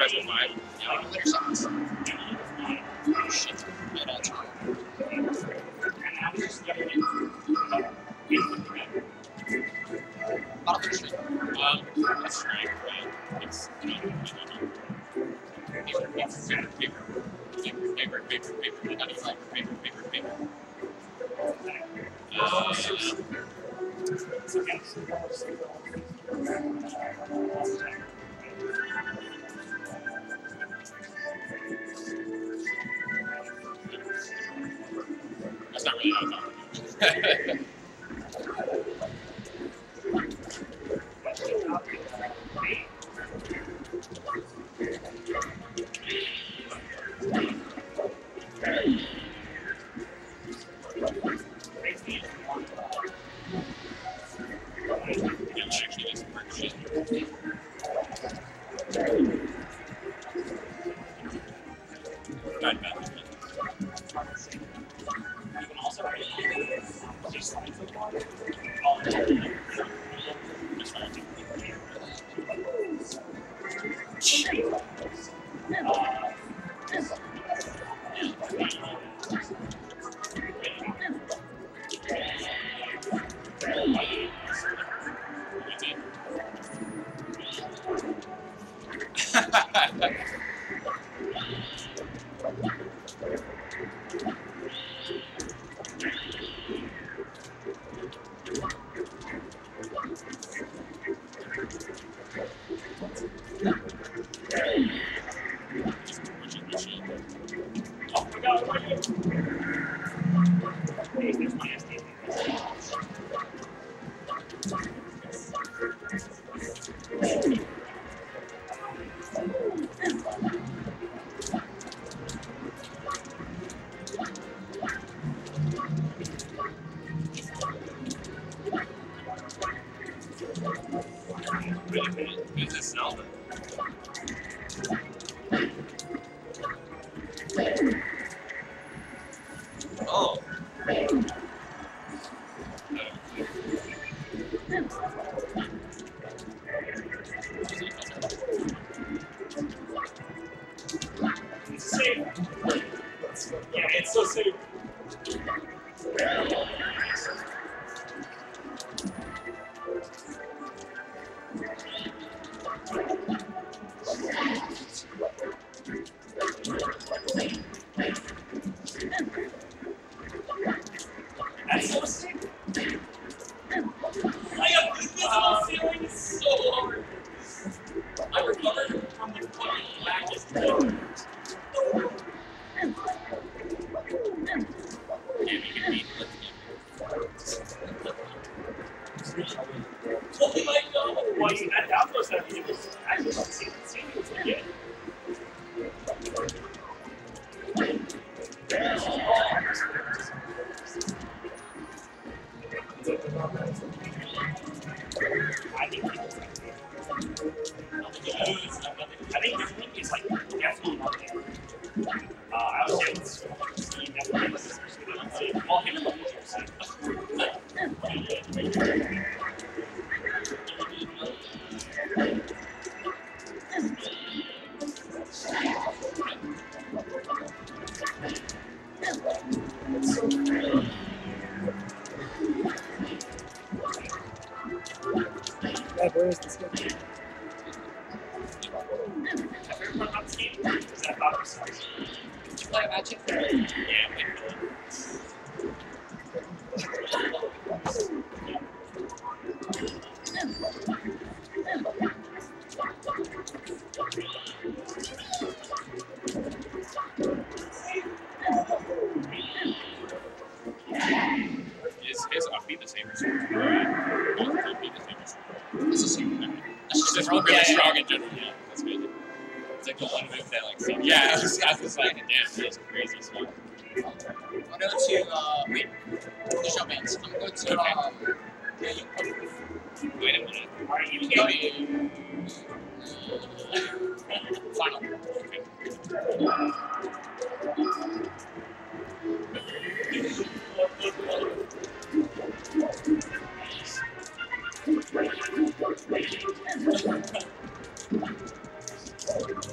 special vibe. You know, their songs. You know, shit's good at all. Really it's so safe. That's so sick. I have so hard. I recovered from the Did you play yet? Yeah, literally. Is his upbeat the same as yours? Right. Both upbeat the same as yours. It's the same. That's It's just just a really yeah, yeah. strong in general. Yeah. That's crazy. It's like the one move that like seems Yeah, I was, I was like, damn, that's crazy stuff. I'll go to, uh, wait, the show bands. I'm going to, um, yeah, you Wait a minute. Alright, you go can uh, final. Yeah,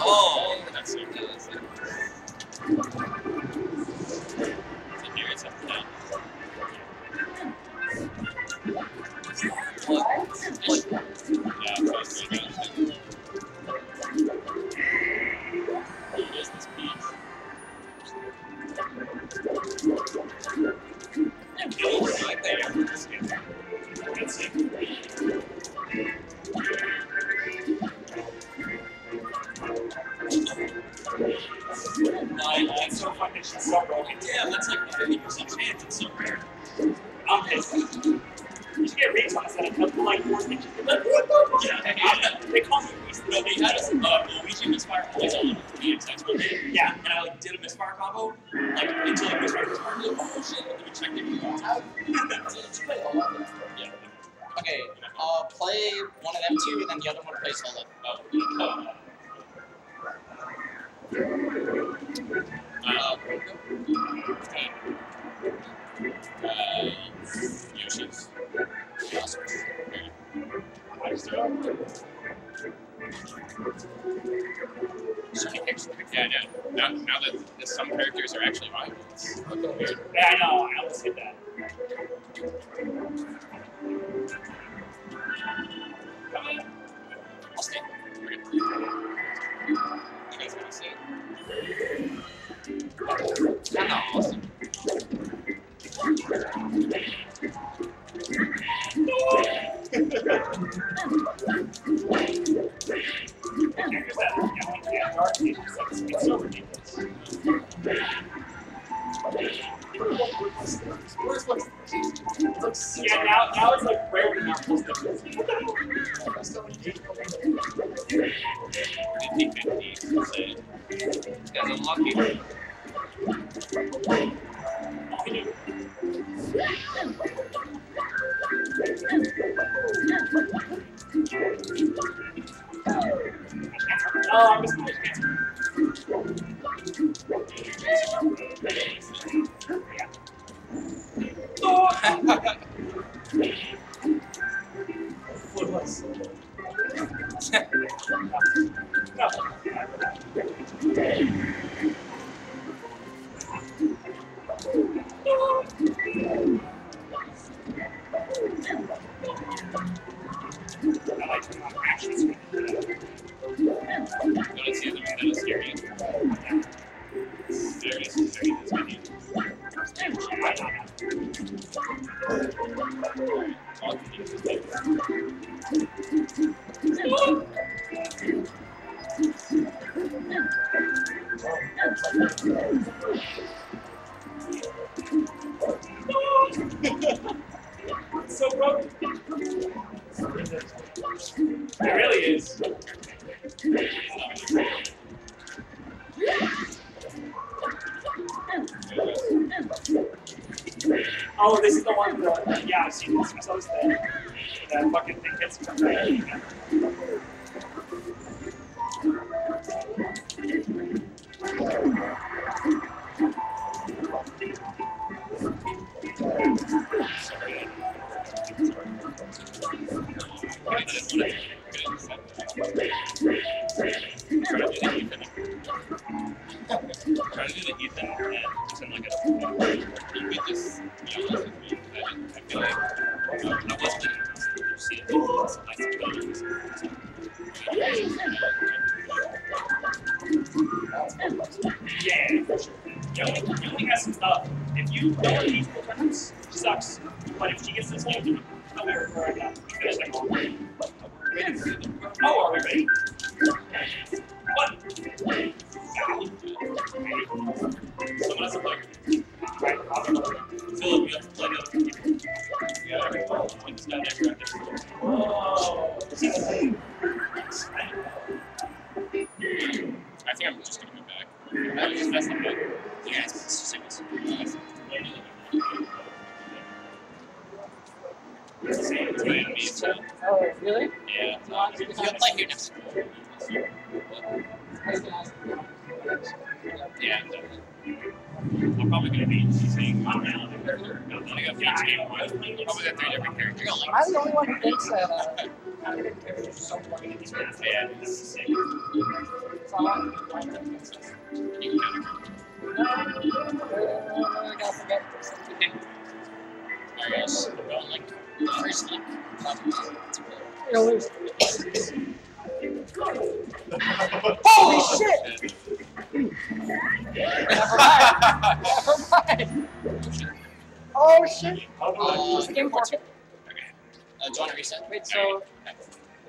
Oh, that's so good. It's so fucking she's so broken. damn, that's like a 50% chance. It's so rare. I'm pissed. You should get retoss at a couple like four pitches. Like, Yeah, yeah. They call me Reese. No, they had us, uh, Luigi misfire always on the DX one day. Yeah. And I like did a misfire combo, like until like misfire was hard. Like, oh shit, let me check it. Yeah. Okay, uh, play one of them two, and then the other one plays solo. Oh. Uh, uh, Yoshi's. Awesome. So. Yeah, yeah. Now, now that some characters are actually mine, it's weird. Yeah, I know. I almost hit that. Come on. I'll stay. You guys want to 50 50 Because I'm lucky. 嘿。that, yeah, I've seen this. I saw this you sucks. But if she gets this I. Finish. Oh, are we ready? One. Someone has to. Right, I'll. Philip, you have to other people. Yeah. Like this never got this. Oh. I think I'm just gonna go back. I just messed up. Yeah, it's just singles. It's Oh, really? yeah. You'll play here next. Yeah, I'm probably gonna be saying one now. I got Yeah, Phoenix game I one. know. Probably got three different characters. You're gonna like I'm the only one who thinks that. Uh, Yeah, this is the same. You can No, I gotta forget. Alright guys, we're going like first Link. Holy shit! Never mind. Never mind. Oh shit! Uh, game for? uh, do you want to reset? Wait, so.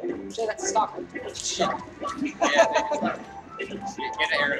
Shit, that's a. Shit. Yeah, Get an arrow.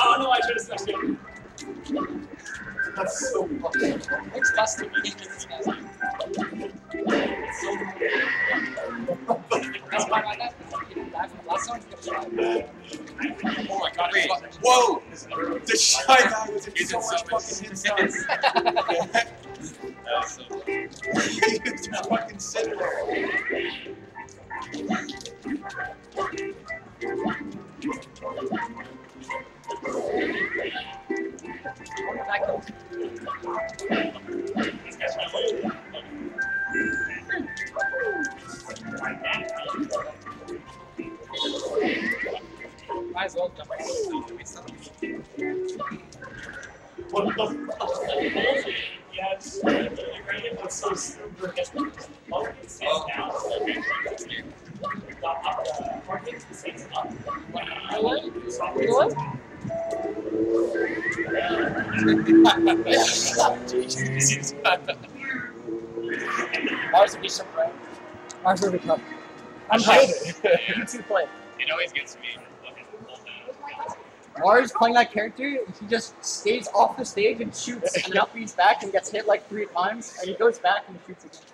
Oh no, I should have smashed it. That's so fucking. It's custom. It's so That's why I got you didn't die from the last one. You get shot. Oh my god, Wait. Whoa! The shy guy was in so much fucking hit much? stun. That's so he Just fucking sit there. What? Mars would be some friend. Mars would be tough. I'm Yeah. You two play. It always gets me fucking pulled down. Mars playing that character, he just stays off the stage and shoots, and now he's back and gets hit like three times, and he goes back and shoots again.